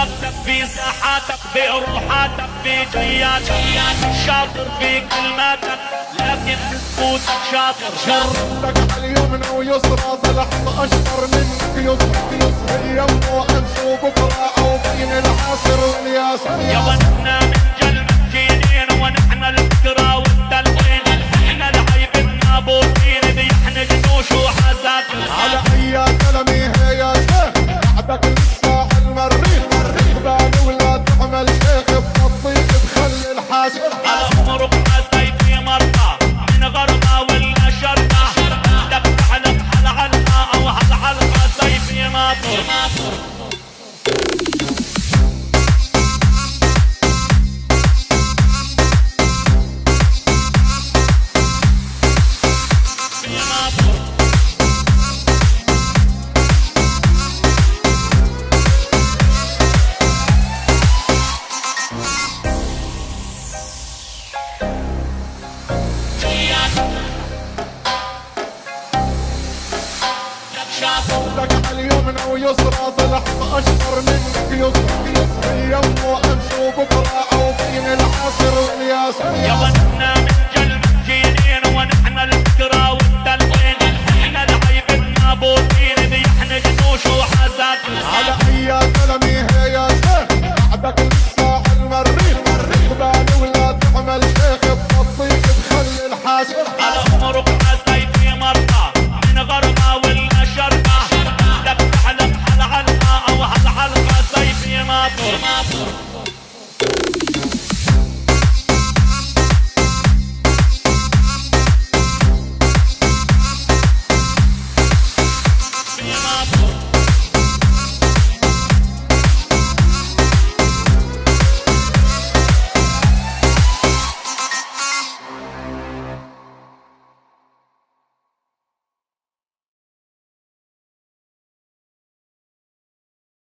وقتك في ساحاتك بروحاتك في جياتك. شاطر في كلماتك لكن بسكوتك شاطر. شرطك على اليمنى ويسرى طلعت اشطر منك. يسرى يسرى اليوم وامس وبكره أو بين العصر. والياسر يا ولدنا من جلب جيلين ونحن الفكرة والتلقين house. شرطك على اليمنى ويسرى طلعت اشطر منك يسرى يسرى اليوم وامس وبكره أو بين العصر والياسر يا من جلب جيلين ونحن الفكرة والتلقين إحنا العيب النابوتين بيحن جنوش وحساتر على اي شرقة لك